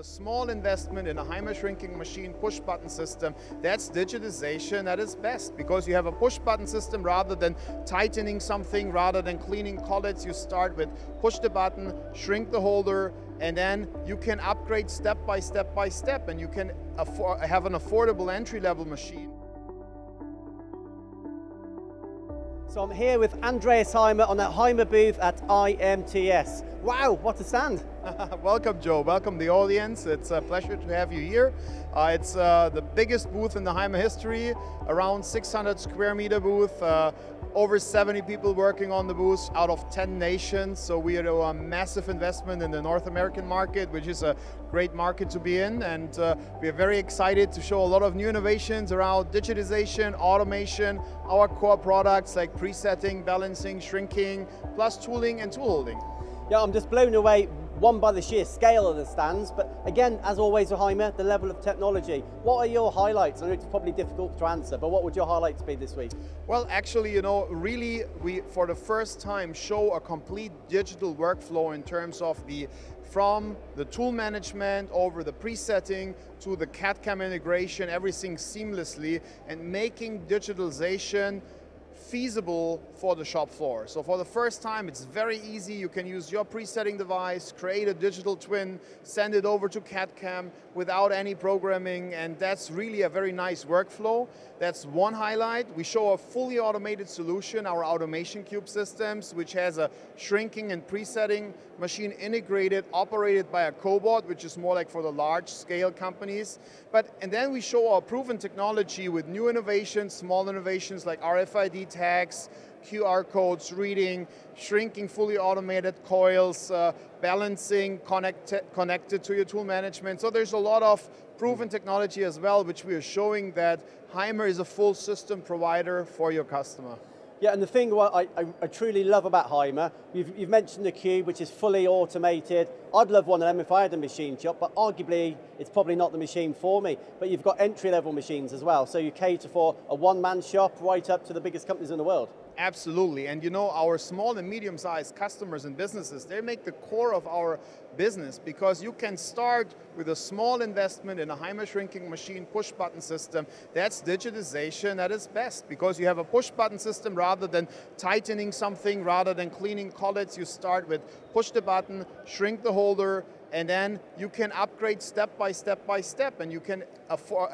a small investment in a Haimer shrinking machine push button system, that's digitization at its best because you have a push button system rather than tightening something, rather than cleaning collets. You start with push the button, shrink the holder, and then you can upgrade step by step by step and you can have an affordable entry level machine. So I'm here with Andreas Haimer on that Haimer booth at IMTS. Wow, what a stand. Welcome Joe, welcome the audience. It's a pleasure to have you here. Uh, it's uh, the biggest booth in the Haimer history, around 600 square meter booth. Uh, over 70 people working on the booth out of 10 nations. So we are a massive investment in the North American market, which is a great market to be in. And uh, we are very excited to show a lot of new innovations around digitization, automation, our core products like presetting, balancing, shrinking, plus tooling and tool holding. Yeah, I'm just blown away one by the sheer scale of the stands, but again, as always with Haimer, the level of technology. What are your highlights? I know it's probably difficult to answer, but what would your highlights be this week? Well, actually, you know, really, we for the first time show a complete digital workflow in terms of the from the tool management over the presetting to the CAD-CAM integration, everything seamlessly, and making digitalization feasible for the shop floor. So for the first time, it's very easy. You can use your presetting device, create a digital twin, send it over to CAD-CAM without any programming, and that's really a very nice workflow. That's one highlight. We show a fully automated solution, our Automation Cube systems, which has a shrinking and presetting machine integrated, operated by a cobot, which is more like for the large scale companies. But, and then we show our proven technology with new innovations, small innovations like RFID tags, QR codes, reading, shrinking fully automated coils, uh, balancing connected, connected to your tool management. So there's a lot of proven technology as well, which we are showing that Haimer is a full system provider for your customer. Yeah, and the thing what I, I, I truly love about Haimer, you've, you've, mentioned the Cube, which is fully automated. I'd love one of them if I had a machine shop, but arguably it's probably not the machine for me. But you've got entry-level machines as well, so you cater for a one-man shop right up to the biggest companies in the world. Absolutely, and you know, our small and medium-sized customers and businesses, they make the core of our business because you can start with a small investment in a Haimer shrinking machine push button system. That's digitization at its best because you have a push button system rather than tightening something, rather than cleaning collets, you start with push the button, shrink the holder, and then you can upgrade step by step by step and you can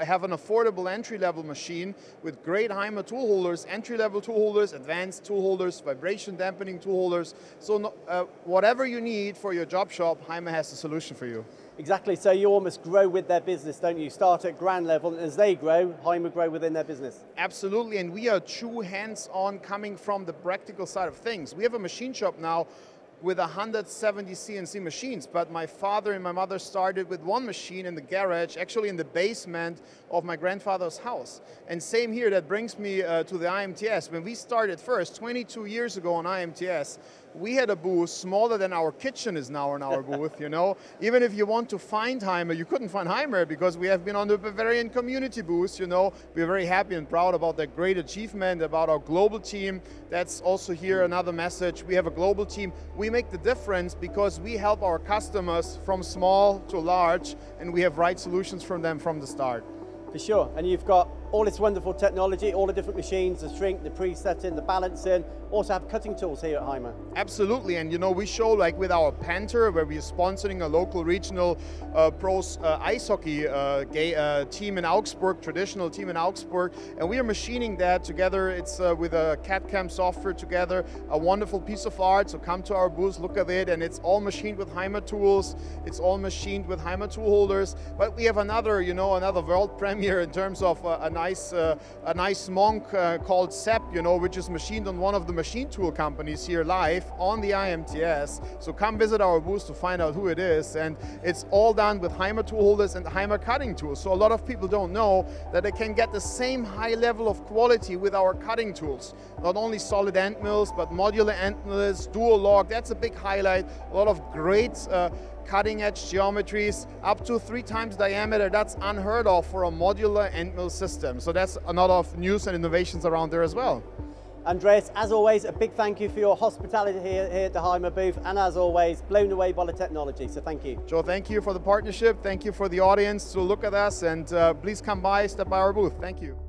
have an affordable entry-level machine with great Haimer tool holders, entry-level tool holders, advanced tool holders, vibration dampening tool holders. So no, uh, whatever you need for your job shop, Haimer has a solution for you. Exactly, so you almost grow with their business, don't you? Start at grand level, and as they grow, Haimer grow within their business. Absolutely, and we are true hands-on coming from the practical side of things. We have a machine shop now with 170 CNC machines, but my father and my mother started with one machine in the garage, actually in the basement of my grandfather's house. And same here, that brings me uh, to the IMTS. When we started first, 22 years ago on IMTS, we had a booth smaller than our kitchen is now in our booth, you know. Even if you want to find Haimer, you couldn't find Haimer because we have been on the Bavarian community booth, you know. We're very happy and proud about that great achievement, about our global team. That's also here another message. We have a global team. We make the difference because we help our customers from small to large and we have right solutions from them from the start. For sure, and you've got all this wonderful technology, all the different machines, the shrink, the presetting, the balancing, also have cutting tools here at Haimer. Absolutely, and you know, we show like with our Panther, where we're sponsoring a local regional uh, pros uh, ice hockey uh, gay, uh, team in Augsburg, traditional team in Augsburg, and we are machining that together. It's uh, with a CAD-CAM software together, a wonderful piece of art, so come to our booth, look at it, and it's all machined with Haimer tools, it's all machined with Haimer tool holders, but we have another, you know, another world premiere in terms of uh, a nice, a nice monk called Sepp, you know, which is machined on one of the machine tool companies here live on the IMTS. So come visit our booth to find out who it is. And it's all done with Haimer tool holders and Haimer cutting tools. So a lot of people don't know that they can get the same high level of quality with our cutting tools. Not only solid end mills, but modular end mills, Duo-Lock. That's a big highlight. A lot of great uh, cutting edge geometries up to three times diameter. That's unheard of for a modular end mill system. So that's a lot of news and innovations around there as well. Andreas, as always, a big thank you for your hospitality here, here at the Haimer booth, and as always, blown away by the technology, so thank you. Joe, thank you for the partnership. Thank you for the audience to look at us, and uh, please come by, step by our booth. Thank you.